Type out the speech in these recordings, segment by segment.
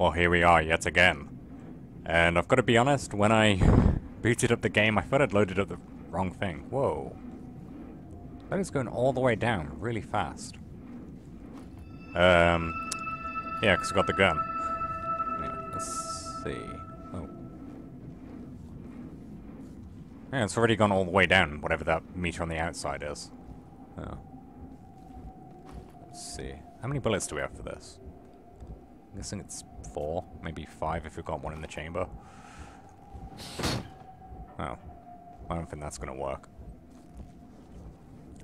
Well, here we are yet again. And I've got to be honest, when I booted up the game, I thought I'd loaded up the wrong thing. Whoa. That is going all the way down really fast. Um, yeah, because I got the gun. Anyway, let's see. Oh. Yeah, it's already gone all the way down, whatever that meter on the outside is. Oh. Let's see. How many bullets do we have for this? I'm guessing it's four, maybe five if we've got one in the chamber. Oh. I don't think that's gonna work.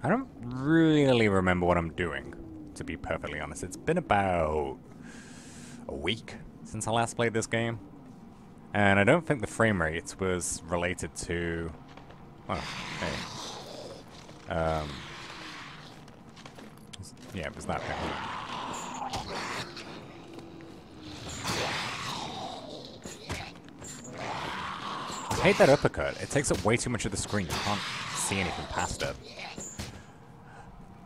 I don't really remember what I'm doing, to be perfectly honest. It's been about a week since I last played this game. And I don't think the frame rate was related to... Oh, hey. Um, yeah, it was that. I hate that uppercut. It takes up way too much of the screen. You can't see anything past it.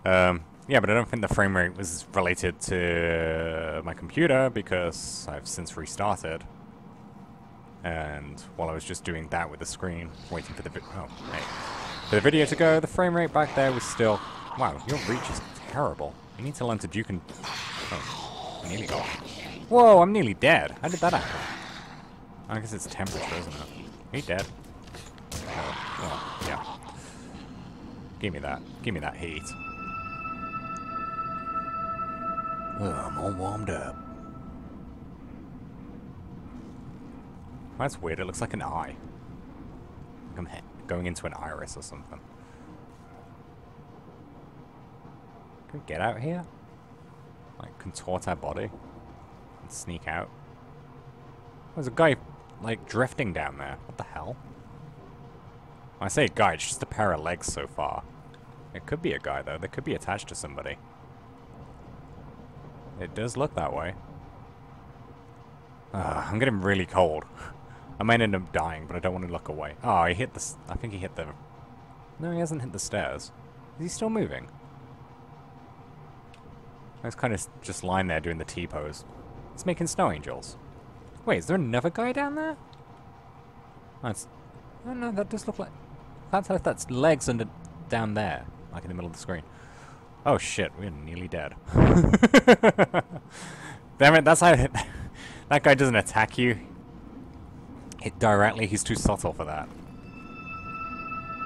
Um, yeah, but I don't think the frame rate was related to my computer because I've since restarted. And while I was just doing that with the screen, waiting for the oh, hey. for the video to go, the frame rate back there was still... Wow, your reach is terrible. You need to learn to duke and... Oh, nearly Whoa, I'm nearly dead. How did that happen? I guess it's temperature, isn't it? You dead? Oh, yeah. Give me that. Give me that heat. Oh, I'm all warmed up. That's weird. It looks like an eye. I'm going into an iris or something. Can we get out here? Like, contort our body? And sneak out? There's a guy, like, drifting down there. What the hell? When I say guy, it's just a pair of legs so far. It could be a guy, though. They could be attached to somebody. It does look that way. Uh, I'm getting really cold. I might end up dying, but I don't want to look away. Oh, he hit the... I think he hit the... No, he hasn't hit the stairs. Is he still moving? I was kind of just lying there doing the T-pose. It's making snow angels. Wait, is there another guy down there? That's... Oh no, that does look like... That's that's legs under... down there. Like in the middle of the screen. Oh shit, we're nearly dead. Damn it, that's how... that guy doesn't attack you. Hit directly, he's too subtle for that.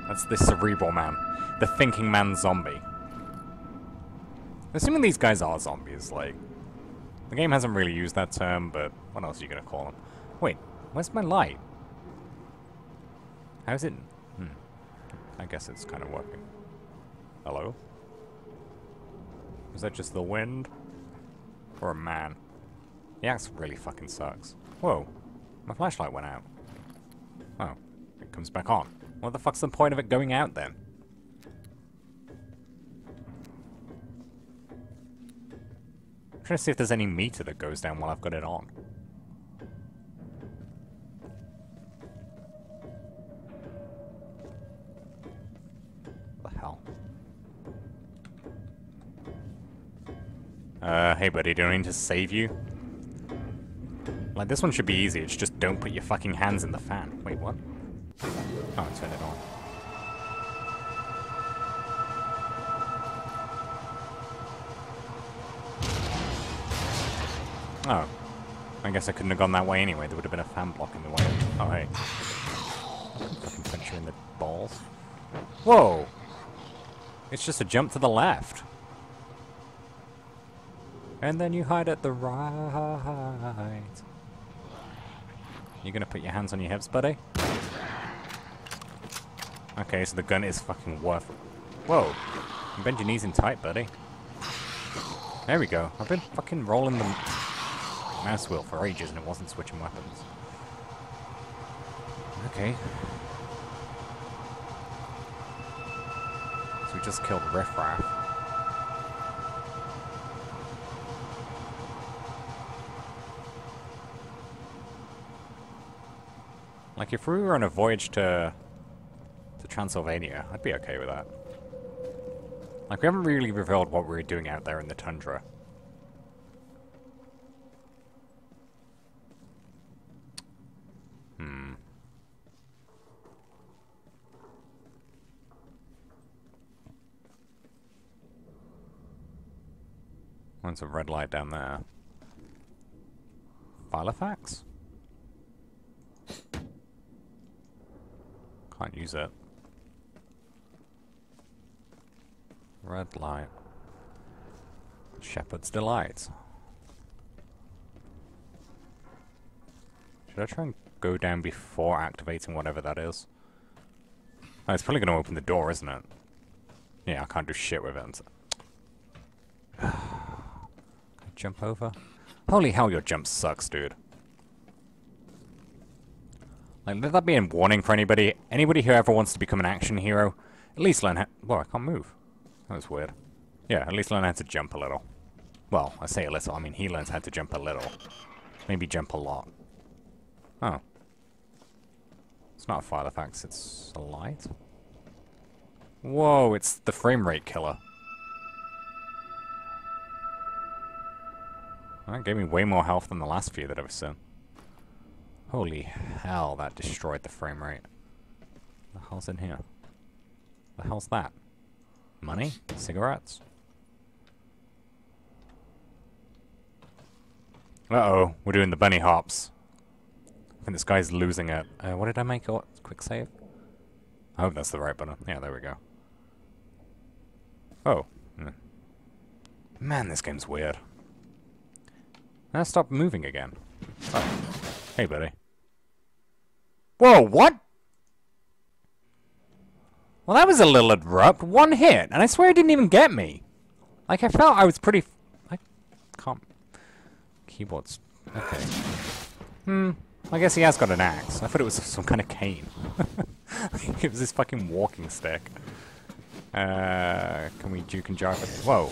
That's the cerebral man. The thinking man zombie. Assuming these guys are zombies, like... The game hasn't really used that term, but what else are you gonna call them? Wait, where's my light? How's it... Hmm. I guess it's kind of working. Hello? Is that just the wind? Or a man? The axe really fucking sucks. Whoa. My flashlight went out. Oh. It comes back on. What the fuck's the point of it going out then? I'm trying to see if there's any meter that goes down while I've got it on. What the hell? Uh, hey buddy, do I need to save you? Like, this one should be easy, it's just don't put your fucking hands in the fan. Wait, what? Oh, turn it on. Oh. I guess I couldn't have gone that way anyway, there would have been a fan block in the way. Oh, hey. Fucking punch you in the balls. Whoa! It's just a jump to the left. And then you hide at the right. You gonna put your hands on your hips, buddy? Okay, so the gun is fucking worth. Whoa. Bend your knees in tight, buddy. There we go. I've been fucking rolling the mouse wheel for ages and it wasn't switching weapons. Okay. So we just killed Riff Raff. Like, if we were on a voyage to to Transylvania, I'd be okay with that. Like, we haven't really revealed what we were doing out there in the tundra. There's a red light down there. Filofax? Can't use it. Red light. Shepherd's Delight. Should I try and go down before activating whatever that is? Oh, it's probably going to open the door, isn't it? Yeah, I can't do shit with it. Jump over? Holy hell, your jump sucks, dude. Like, let that be a warning for anybody. Anybody who ever wants to become an action hero, at least learn how... Whoa, I can't move. That was weird. Yeah, at least learn how to jump a little. Well, I say a little, I mean he learns how to jump a little. Maybe jump a lot. Oh. It's not a Filofax, it's a light? Whoa, it's the frame rate killer. That gave me way more health than the last few that I've seen. Holy hell, that destroyed the frame rate. The hell's in here? The hell's that? Money? Cigarettes? Uh-oh, we're doing the bunny hops. I think this guy's losing it. Uh, what did I make? Oh, quick save? I hope that's the right button. Yeah, there we go. Oh. Hmm. Man, this game's weird. Now stop moving again. Oh. Hey, buddy. Whoa, what? Well, that was a little abrupt. One hit, and I swear it didn't even get me. Like, I felt I was pretty... I can't... Keyboards... Okay. Hmm. I guess he has got an axe. I thought it was some kind of cane. it was this fucking walking stick. Uh, can we Duke and Jive? Whoa.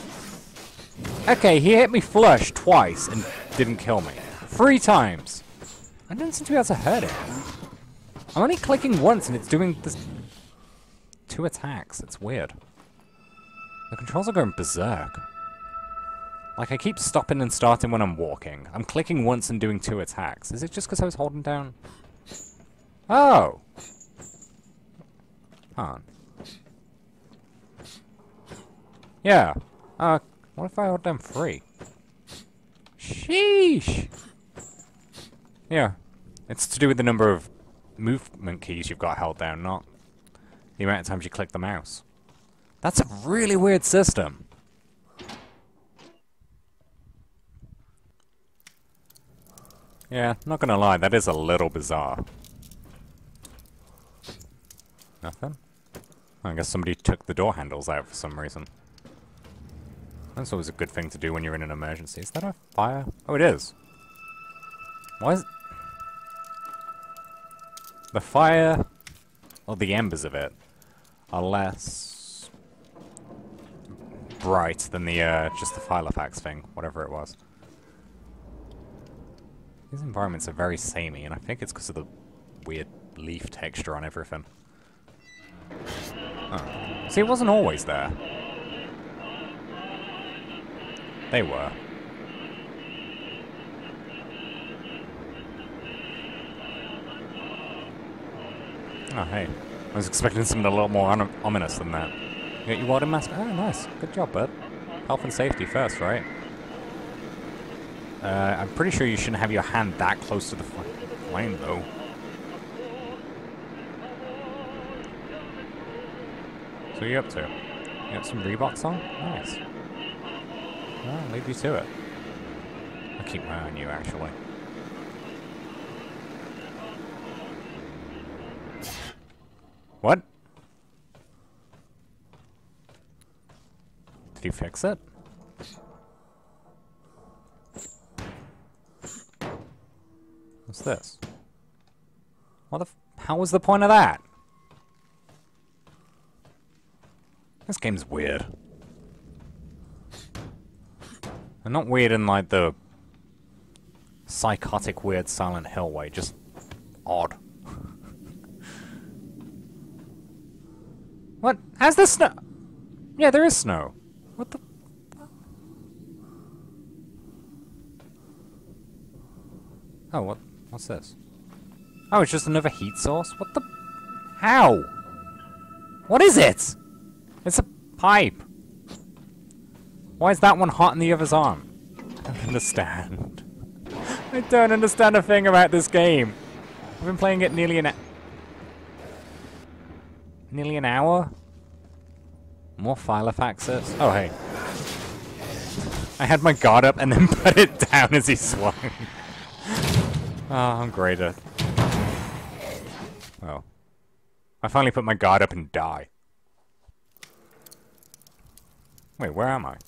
Okay, he hit me flush twice and didn't kill me. Three times. I didn't seem to be able to hurt it. I'm only clicking once and it's doing this two attacks. It's weird. The controls are going berserk. Like, I keep stopping and starting when I'm walking. I'm clicking once and doing two attacks. Is it just because I was holding down... Oh! Huh. Yeah. Uh, what if I hold down three? Sheesh! Yeah. It's to do with the number of movement keys you've got held down, not the amount of times you click the mouse. That's a really weird system. Yeah, not gonna lie, that is a little bizarre. Nothing? I guess somebody took the door handles out for some reason. That's always a good thing to do when you're in an emergency. Is that a fire? Oh, it is. Why is... The fire, or the embers of it, are less bright than the, uh, just the Filofax thing, whatever it was. These environments are very samey, and I think it's because of the weird leaf texture on everything. Oh. See, it wasn't always there. They were. Oh, hey. I was expecting something a little more ominous than that. You got your water mask? Oh, nice. Good job, bud. Health and safety first, right? Uh, I'm pretty sure you shouldn't have your hand that close to the flame, though. So what are you up to? You got some Reeboks on? Nice. Well, leave you to it. I'll keep my eye on you, actually. What? Did you fix it? What's this? What the How was the point of that? This game's weird. And not weird in like the psychotic weird Silent Hill way, just odd. what? Has the snow? Yeah, there is snow. What the? Oh, what? What's this? Oh, it's just another heat source? What the? How? What is it? It's a pipe. Why is that one hot in the other's arm? I don't understand. I don't understand a thing about this game. I've been playing it nearly an nearly an hour. More Filofaxes. Oh hey. I had my guard up and then put it down as he swung. oh, I'm greater. Oh. I finally put my guard up and die. Wait, where am I?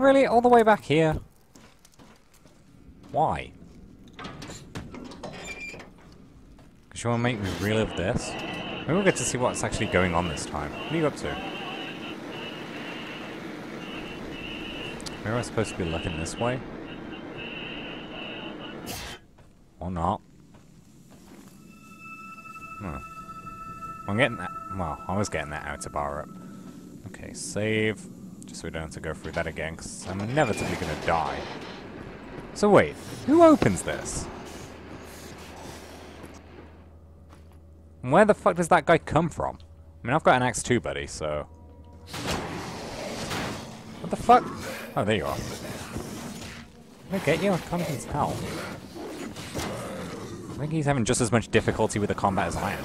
Really? All the way back here? Why? Because you want to make me relive this? Maybe we'll get to see what's actually going on this time. What are you up to? Where am I supposed to be looking this way? Or not? Hmm. I'm getting that. Well, I was getting that outer bar up. Okay, save. So we don't have to go through that again, because I'm inevitably going to die. So wait, who opens this? Where the fuck does that guy come from? I mean, I've got an axe too, buddy, so... What the fuck? Oh, there you are. Did I get you? I can't even tell. I think he's having just as much difficulty with the combat as I am.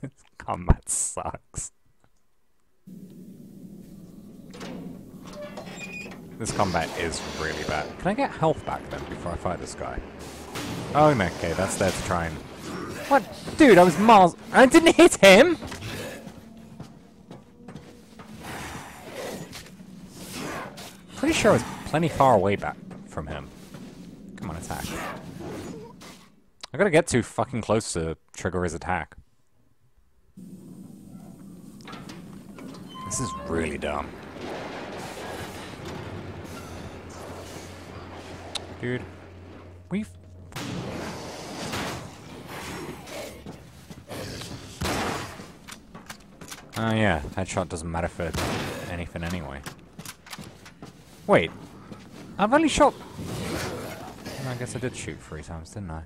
this combat sucks. This combat is really bad. Can I get health back then before I fight this guy? Oh, okay, that's there to try and... What? Dude, I was miles... I didn't hit him! Pretty sure I was plenty far away back from him. Come on, attack. I gotta get too fucking close to trigger his attack. This is really dumb. Dude, we've... Oh yeah, headshot doesn't matter for anything anyway. Wait, I've only shot... I guess I did shoot three times, didn't I?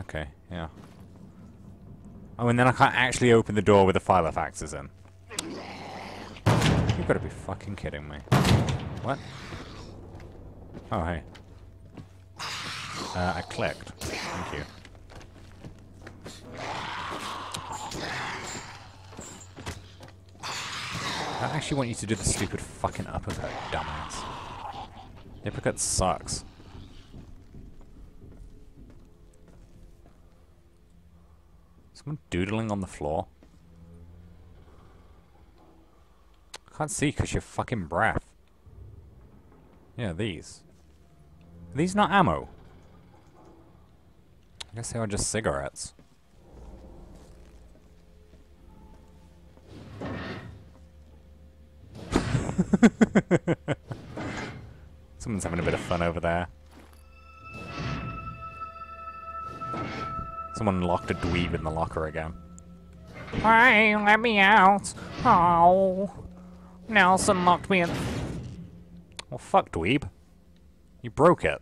Okay, yeah. Oh, and then I can't actually open the door with the file Filofaxes in. You've got to be fucking kidding me. What? Oh, hey. Uh, I clicked. Thank you. I actually want you to do the stupid fucking uppercut, dumbass. The uppercut sucks. Someone doodling on the floor? I can't see because your fucking breath. Yeah, these. Are these not ammo? I guess they are just cigarettes. Someone's having a bit of fun over there. Someone locked a dweeb in the locker again. Hey, let me out. Oh. Nelson locked me in. Well, fuck, dweeb. You broke it.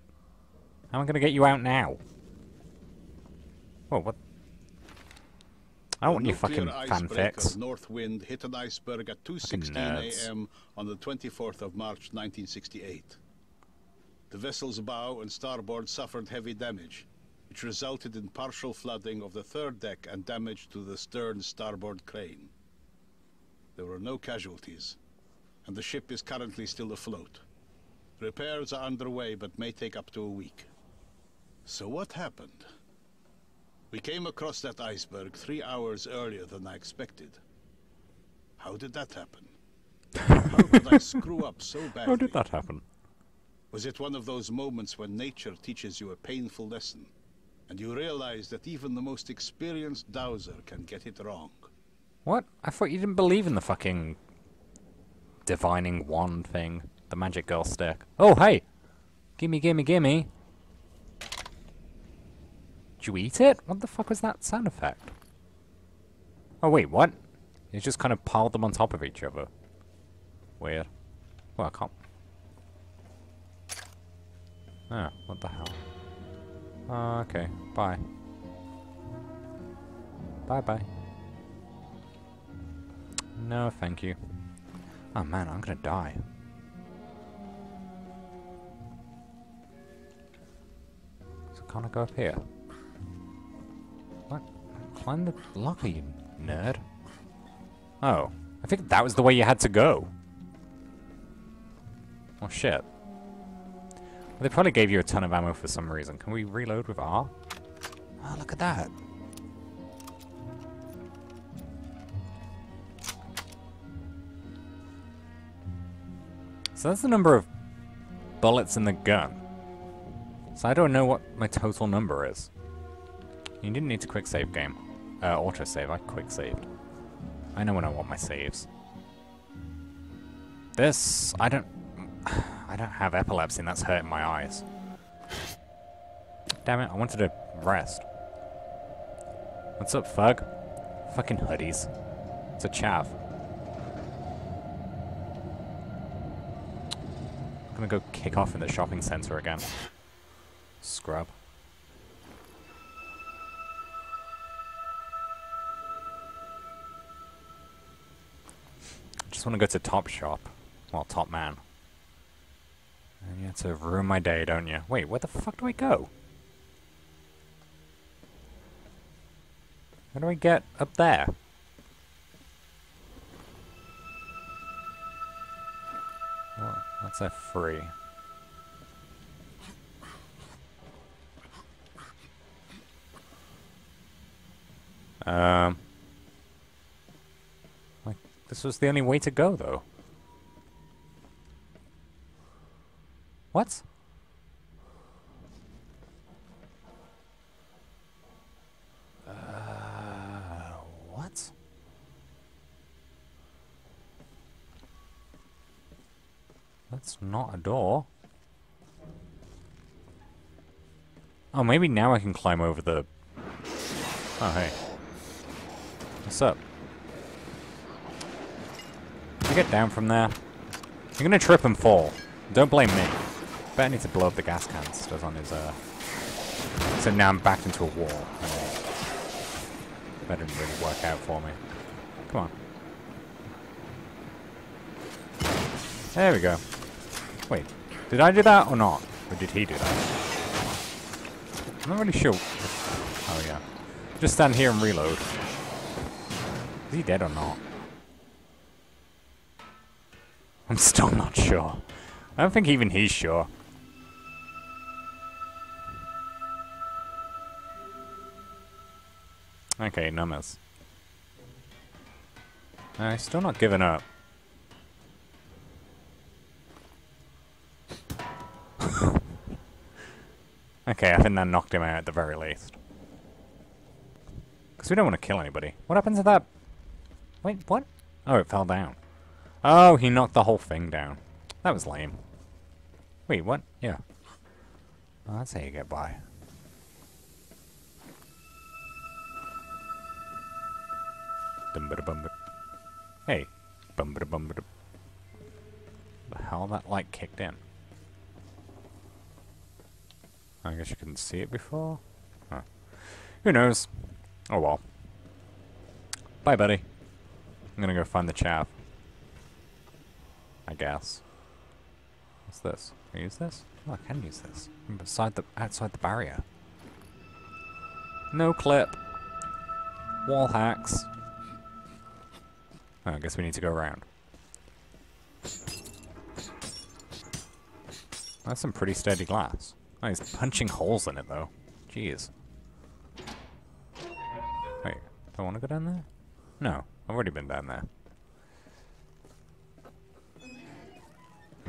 How am I gonna get you out now? Whoa, what? I don't want you fucking fanfics. Northwind hit an iceberg at 2.16 a.m. on the 24th of March 1968. The vessel's bow and starboard suffered heavy damage, which resulted in partial flooding of the third deck and damage to the stern starboard crane. There were no casualties, and the ship is currently still afloat. Repairs are underway, but may take up to a week. So what happened? We came across that iceberg three hours earlier than I expected. How did that happen? How could I screw up so badly? How did that happen? Was it one of those moments when nature teaches you a painful lesson, and you realize that even the most experienced dowser can get it wrong? What? I thought you didn't believe in the fucking divining wand thing. The magic girl stick. Oh, hey! Gimme, gimme, gimme. Did you eat it? What the fuck was that sound effect? Oh, wait, what? You just kind of piled them on top of each other. Weird. Well, I can't. Oh, what the hell? Oh, okay. Bye. Bye-bye. No, thank you. Oh man, I'm gonna die. Can't I go up here? What? Climb the locker, you nerd. Oh. I think that was the way you had to go. Oh shit. Well, they probably gave you a ton of ammo for some reason. Can we reload with R? Oh, look at that. So that's the number of bullets in the gun. So I don't know what my total number is. You didn't need to quick save game. Uh, auto save, I quick saved. I know when I want my saves. This, I don't, I don't have epilepsy and that's hurting my eyes. Damn it, I wanted to rest. What's up, Fug? Fucking hoodies. It's a chav. I'm gonna go kick off in the shopping center again. Scrub. I just want to go to Top Shop. Well, Top Man. And you have to ruin my day, don't you? Wait, where the fuck do I go? How do I get up there? Well, that's a free. Um... Like, this was the only way to go, though. What? Uh, what? That's not a door. Oh, maybe now I can climb over the... Oh, hey. What's up? You get down from there. You're gonna trip and fall. Don't blame me. Bet I need to blow up the gas cans. Does on his, uh... So now I'm backed into a wall. That didn't really work out for me. Come on. There we go. Wait, did I do that or not? Or did he do that? I'm not really sure. Oh yeah. Just stand here and reload. Is he dead or not? I'm still not sure. I don't think even he's sure. Okay, numbers. Uh, he's still not giving up. okay, I think that knocked him out at the very least. Because we don't want to kill anybody. What happens to that? Wait, what? Oh, it fell down. Oh, he knocked the whole thing down. That was lame. Wait, what? Yeah. Oh, that's how you get by. Hey. The hell that light kicked in? I guess you couldn't see it before? Huh. Who knows? Oh well. Bye, buddy. I'm gonna go find the chaff. I guess. What's this? Can I use this? Oh, I can use this. I'm beside the outside the barrier. No clip. Wall hacks. Oh, I guess we need to go around. That's some pretty steady glass. Oh, he's punching holes in it, though. Jeez. Wait, do I want to go down there? No, I've already been down there.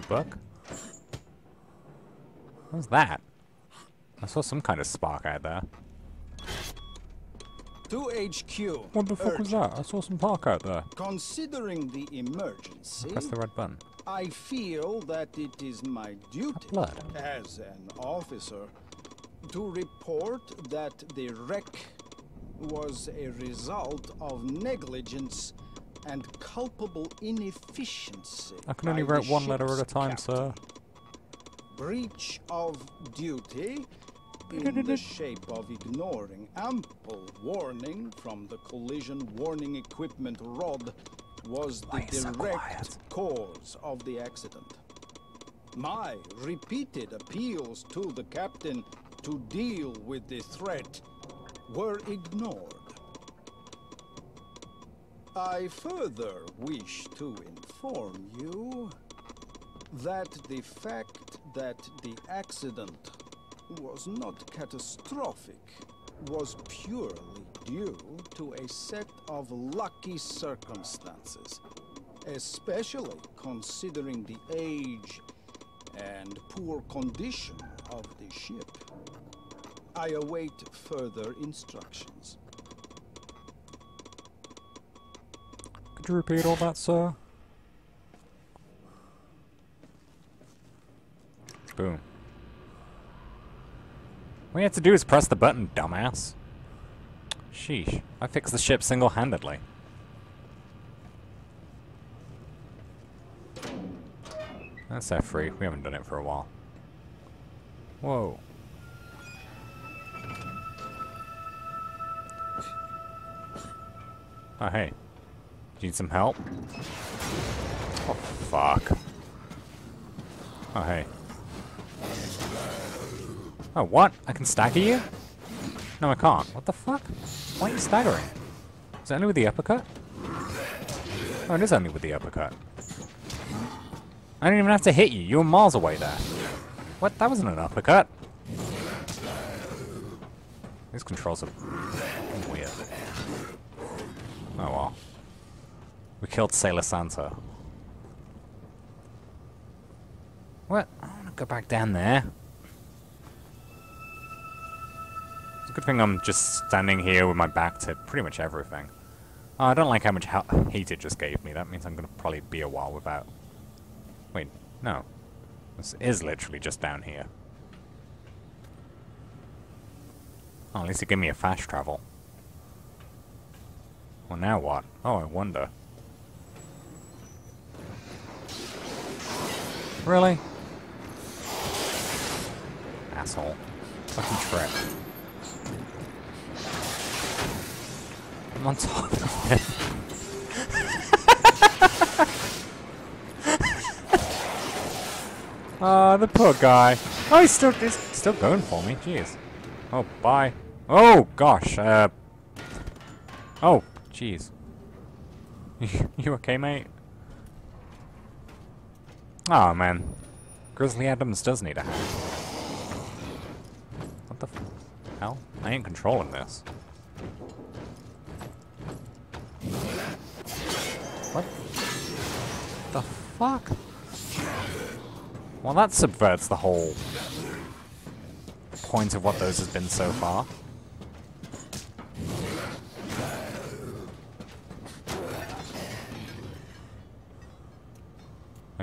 Book? What's that? I saw some kind of spark out there. To HQ. What the fuck was that? I saw some spark out there. Considering the emergency, Press the red button. I feel that it is my duty blood. as an officer to report that the wreck was a result of negligence and culpable inefficiency. I can only write one letter at a time, captain. sir. Breach of duty in the shape of ignoring ample warning from the collision warning equipment rod was the direct cause of the accident. My repeated appeals to the captain to deal with the threat were ignored. I further wish to inform you that the fact that the accident was not catastrophic was purely due to a set of lucky circumstances, especially considering the age and poor condition of the ship. I await further instructions. Could you repeat all that, sir? Boom. All you have to do is press the button, dumbass. Sheesh. I fixed the ship single-handedly. That's F3. We haven't done it for a while. Whoa. Oh, hey. Need some help? Oh, fuck. Oh, hey. Oh, what? I can stagger you? No, I can't. What the fuck? Why are you staggering? Is it only with the uppercut? Oh, it is only with the uppercut. I didn't even have to hit you. You were miles away there. What? That wasn't an uppercut. These controls are Oh, well. We killed Sailor Santa. What? I want to go back down there. It's a good thing I'm just standing here with my back to pretty much everything. Oh, I don't like how much heat it just gave me. That means I'm going to probably be a while without... Wait, no. This is literally just down here. Oh, at least it gave me a fast travel. Well, now what? Oh, I wonder. Really? Asshole. Fucking trip. I'm on top of it. Ah, the poor guy. Oh, he's still, he's still going for me. Jeez. Oh, bye. Oh, gosh. Uh. Oh, jeez. you okay, mate? Oh, man. Grizzly Adams does need a. What the hell? I ain't controlling this. What the fuck? Well, that subverts the whole point of what those has been so far.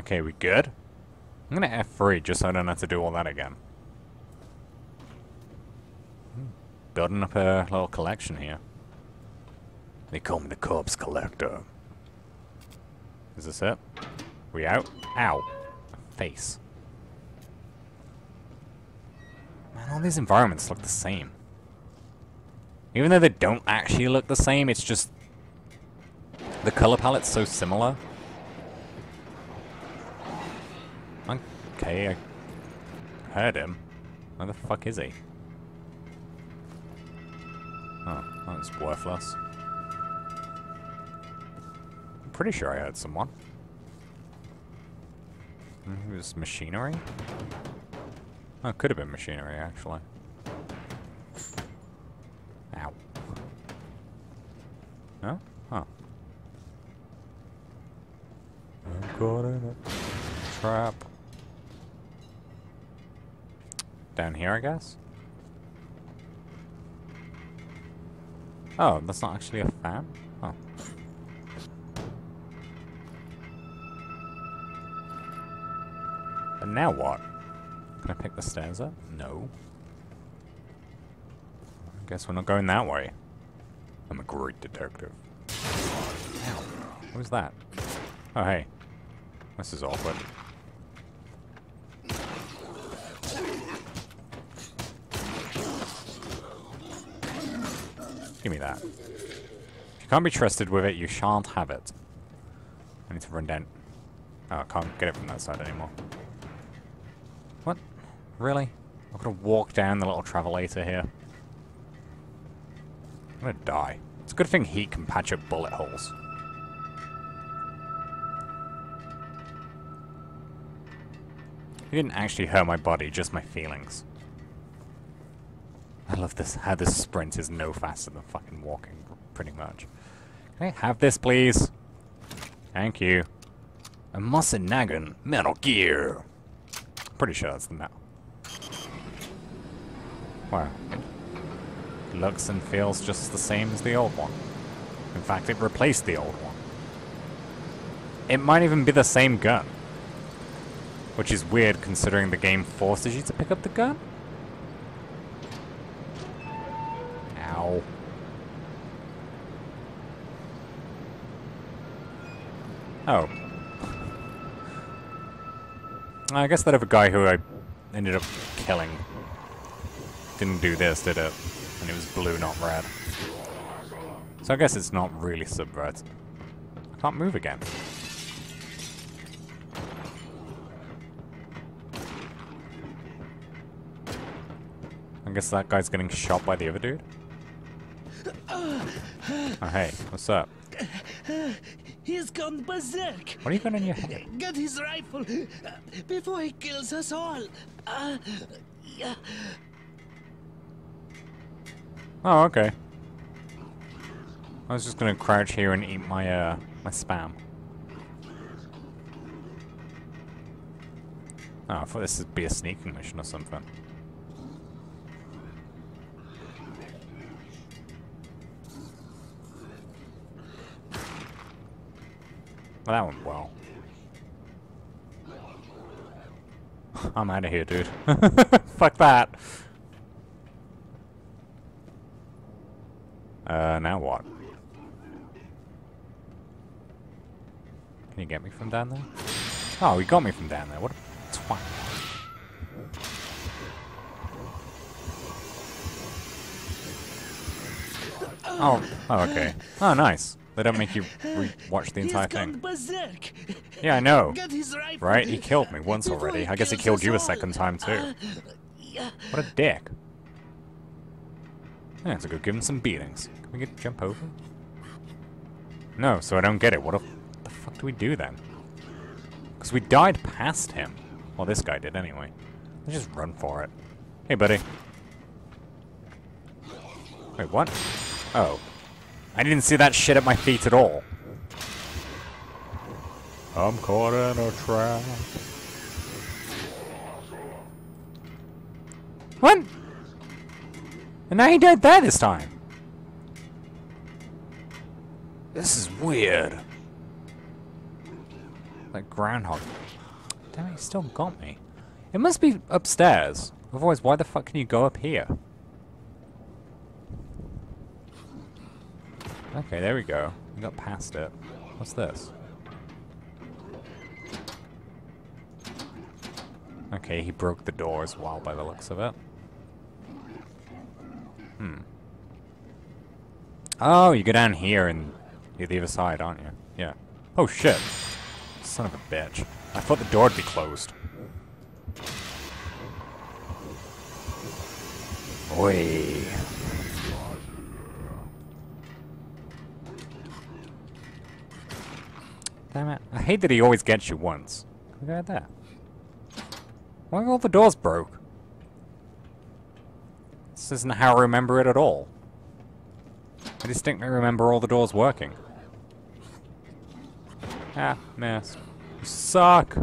Okay, we good? I'm gonna F3 just so I don't have to do all that again. Hmm, Building up a little collection here. They call me the corpse collector. Is this it? We out? Ow. Face. Man, all these environments look the same. Even though they don't actually look the same, it's just... The color palette's so similar. Okay, I heard him. Where the fuck is he? Oh, that's worthless. I'm pretty sure I heard someone. It was machinery? Oh, could have been machinery, actually. Ow. No? Huh. I'm caught in a trap. Down here, I guess? Oh, that's not actually a fan? Oh. And now what? Can I pick the stairs up? No. I guess we're not going that way. I'm a great detective. Who's that? Oh, hey. This is awkward. Give me that. If you can't be trusted with it, you shan't have it. I need to run down. Oh, I can't get it from that side anymore. What? Really? Got to walk down the little travelator here. I'm gonna die. It's a good thing heat can patch up bullet holes. It didn't actually hurt my body, just my feelings. I love this, how this sprint is no faster than fucking walking, pretty much. Can I have this, please? Thank you. A Nagant Metal Gear. Pretty sure that's the metal. Wow. Looks and feels just the same as the old one. In fact, it replaced the old one. It might even be the same gun. Which is weird considering the game forces you to pick up the gun. Oh. I guess that other guy who I ended up killing didn't do this, did it? And it was blue, not red. So I guess it's not really subvert. I can't move again. I guess that guy's getting shot by the other dude? Oh, hey, what's up? He's gone berserk. What are you got in your head? Get his rifle before he kills us all. Uh, yeah. Oh, okay. I was just gonna crouch here and eat my, uh, my spam. Oh, I thought this would be a sneaking mission or something. Well, that went well. I'm out of here, dude. Fuck that. Uh, now what? Can you get me from down there? Oh, he got me from down there. What a twat. Oh, oh, okay. Oh, nice. They don't make you watch the entire thing. Yeah, I know. Right? He killed me once already. I guess he killed you a second time too. What a dick. Yeah, let's go give him some beatings. Can we get jump over? No, so I don't get it. What the fuck do we do then? Because we died past him. Well, this guy did anyway. Let's just run for it. Hey, buddy. Wait, what? Oh. I didn't see that shit at my feet at all. I'm caught in a trap. What? And now he died there this time. This is weird. Like Groundhog. Damn it, he still got me. It must be upstairs. Otherwise, why the fuck can you go up here? Okay, there we go. We got past it. What's this? Okay, he broke the door as well by the looks of it. Hmm. Oh, you go down here and you're the other side, aren't you? Yeah. Oh shit. Son of a bitch. I thought the door would be closed. Oi. Damn it. I hate that he always gets you once. Look at that. Why are all the doors broke? This isn't how I remember it at all. I distinctly remember all the doors working. Ah, mess. You suck!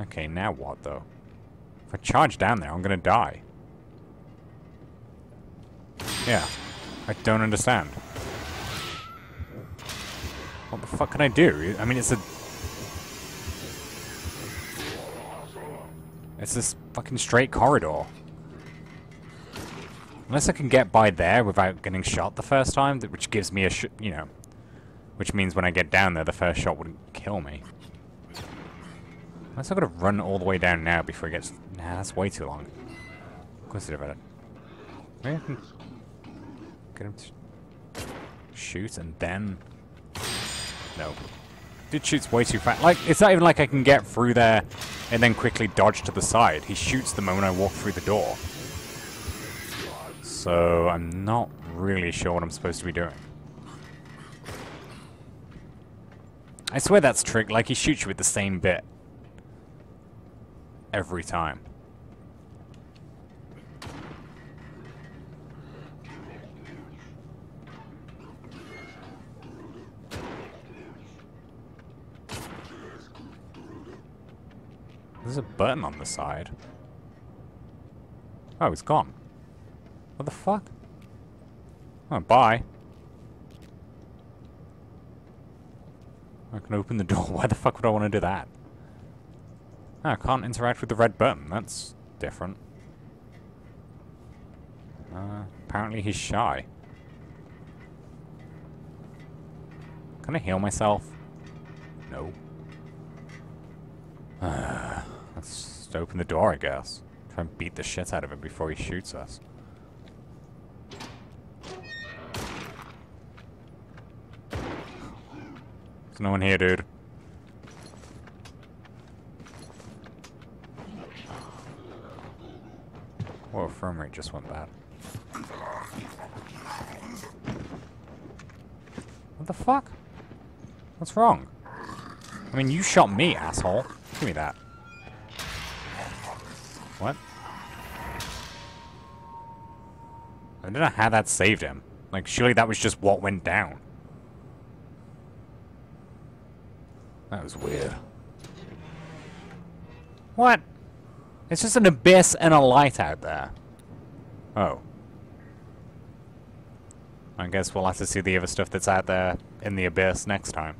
Okay, now what, though? If I charge down there, I'm gonna die. Yeah. I don't understand. What the fuck can I do? I mean, it's a... It's this fucking straight corridor. Unless I can get by there without getting shot the first time, which gives me a you know, which means when I get down there, the first shot wouldn't kill me. Unless I gotta run all the way down now before it gets... Nah, that's way too long. Consider about it. Maybe I can get him to shoot and then... No. Dude shoots way too fast. Like, it's not even like I can get through there and then quickly dodge to the side. He shoots the moment I walk through the door. So, I'm not really sure what I'm supposed to be doing. I swear that's trick. Like, he shoots you with the same bit. Every time. There's a button on the side. Oh, it's gone. What the fuck? Oh, bye. I can open the door. Why the fuck would I want to do that? Oh, I can't interact with the red button. That's different. Uh, apparently he's shy. Can I heal myself? No. Let's open the door, I guess. Try and beat the shit out of him before he shoots us. There's no one here, dude. Whoa, frame rate just went bad. What the fuck? What's wrong? I mean, you shot me, asshole. Give me that. I don't know how that saved him. Like, surely that was just what went down. That was weird. What? It's just an abyss and a light out there. Oh. I guess we'll have to see the other stuff that's out there in the abyss next time.